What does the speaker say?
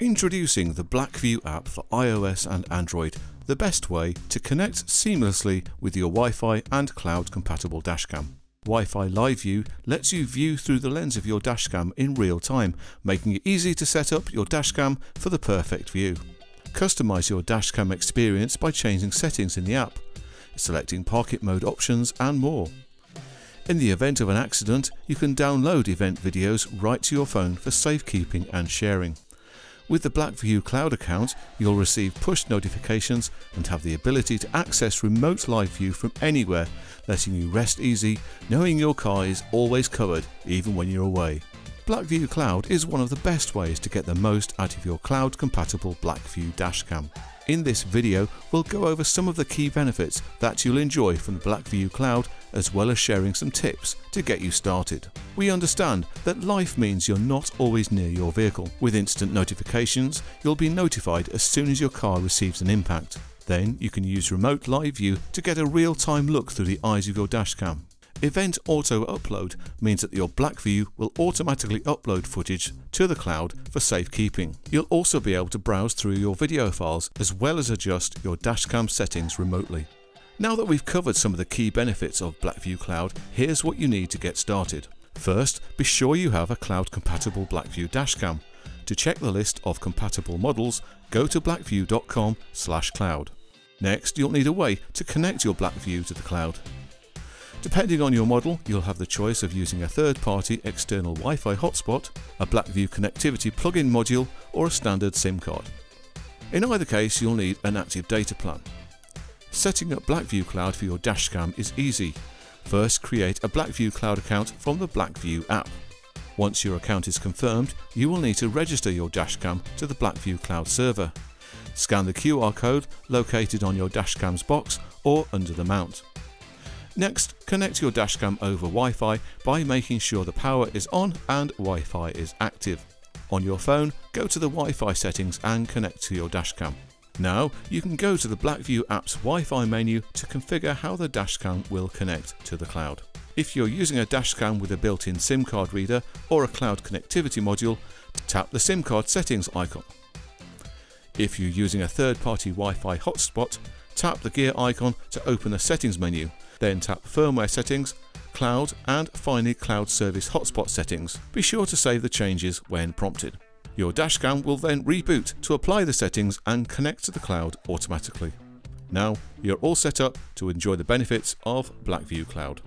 Introducing the BlackVue app for iOS and Android, the best way to connect seamlessly with your Wi-Fi and cloud-compatible dashcam. Wi-Fi Live View lets you view through the lens of your dashcam in real time, making it easy to set up your dashcam for the perfect view. Customize your dashcam experience by changing settings in the app, selecting pocket mode options and more. In the event of an accident, you can download event videos right to your phone for safekeeping and sharing. With the BlackVue Cloud account, you'll receive push notifications and have the ability to access remote live view from anywhere, letting you rest easy, knowing your car is always covered, even when you're away. BlackVue Cloud is one of the best ways to get the most out of your cloud-compatible BlackVue dashcam. In this video, we'll go over some of the key benefits that you'll enjoy from BlackVue Cloud as well as sharing some tips to get you started. We understand that life means you're not always near your vehicle. With instant notifications, you'll be notified as soon as your car receives an impact. Then you can use Remote Live View to get a real-time look through the eyes of your dashcam. Event Auto Upload means that your BlackVue will automatically upload footage to the cloud for safekeeping. You'll also be able to browse through your video files as well as adjust your dashcam settings remotely. Now that we've covered some of the key benefits of BlackVue Cloud, here's what you need to get started. First, be sure you have a cloud-compatible BlackVue dashcam. To check the list of compatible models, go to blackvue.com/cloud. Next, you'll need a way to connect your BlackVue to the cloud. Depending on your model, you'll have the choice of using a third-party external Wi-Fi hotspot, a BlackVue connectivity plug-in module, or a standard SIM card. In either case, you'll need an active data plan. Setting up BlackVue Cloud for your dashcam is easy. First, create a BlackVue Cloud account from the BlackVue app. Once your account is confirmed, you will need to register your dashcam to the BlackVue Cloud server. Scan the QR code located on your dashcam's box or under the mount. Next, connect your dashcam over Wi-Fi by making sure the power is on and Wi-Fi is active. On your phone, go to the Wi-Fi settings and connect to your dashcam. Now, you can go to the BlackVue app's Wi-Fi menu to configure how the dashcam will connect to the cloud. If you're using a dashcam with a built-in SIM card reader or a cloud connectivity module, tap the SIM card settings icon. If you're using a third-party Wi-Fi hotspot, tap the gear icon to open the settings menu then tap Firmware Settings, Cloud and finally Cloud Service Hotspot Settings. Be sure to save the changes when prompted. Your dashcam will then reboot to apply the settings and connect to the cloud automatically. Now you're all set up to enjoy the benefits of BlackVue Cloud.